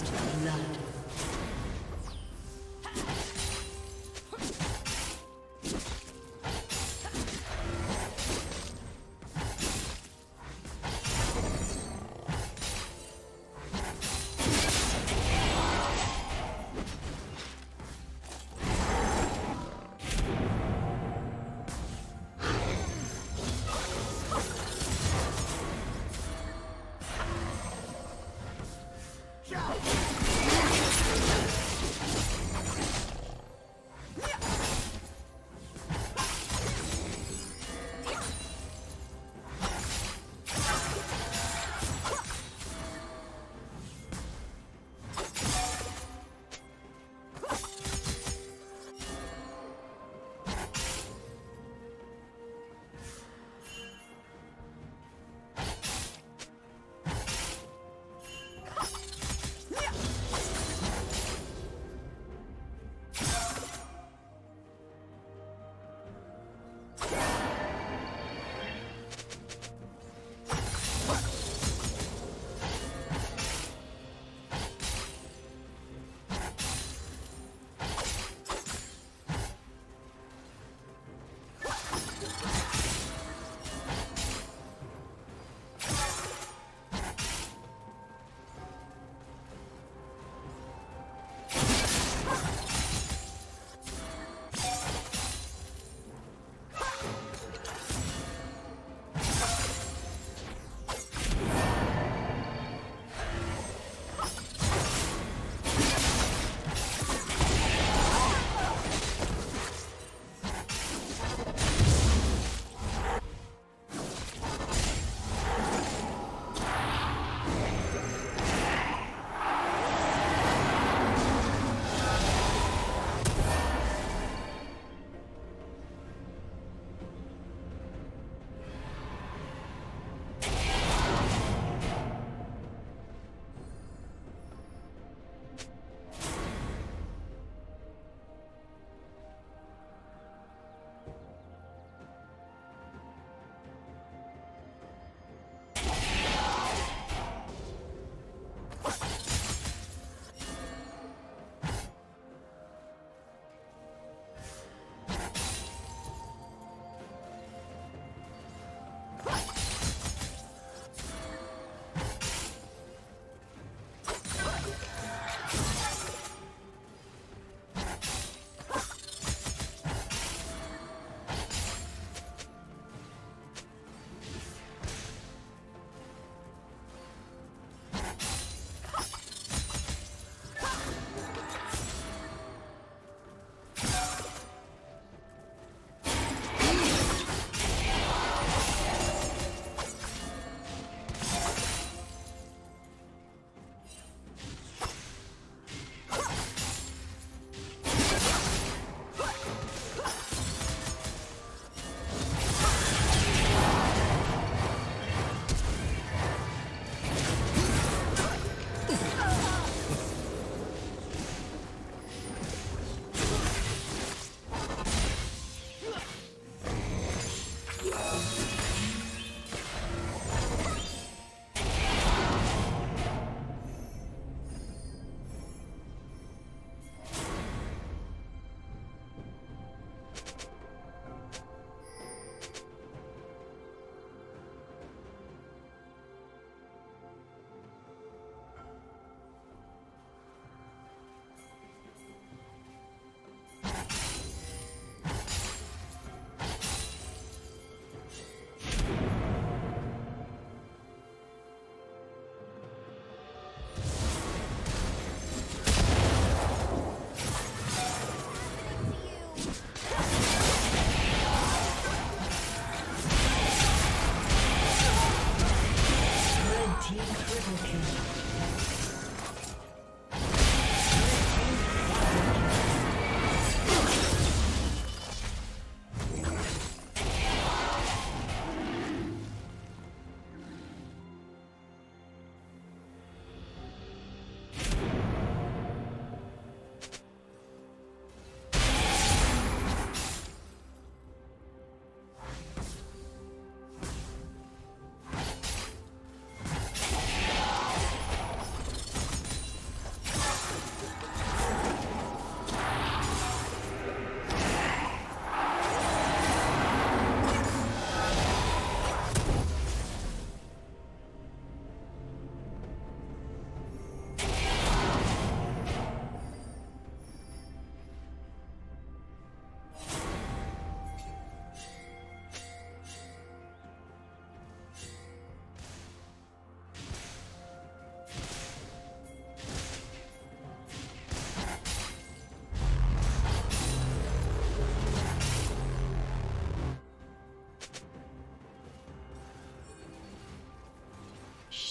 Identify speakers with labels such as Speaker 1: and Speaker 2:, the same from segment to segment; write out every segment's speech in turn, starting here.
Speaker 1: First blood.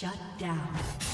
Speaker 1: Shut down.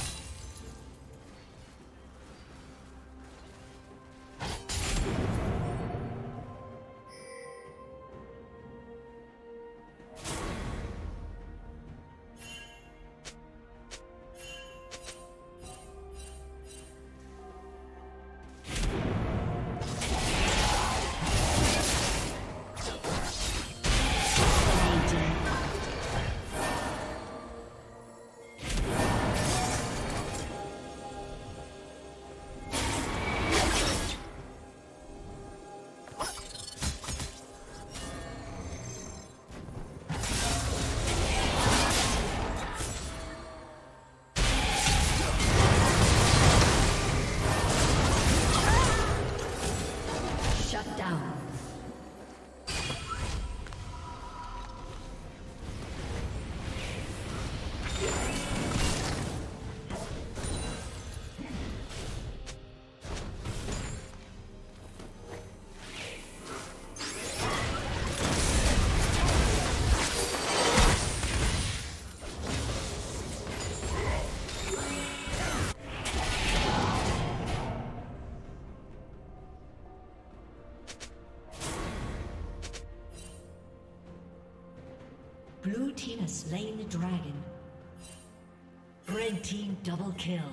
Speaker 1: Has slain the dragon. Red team double kill.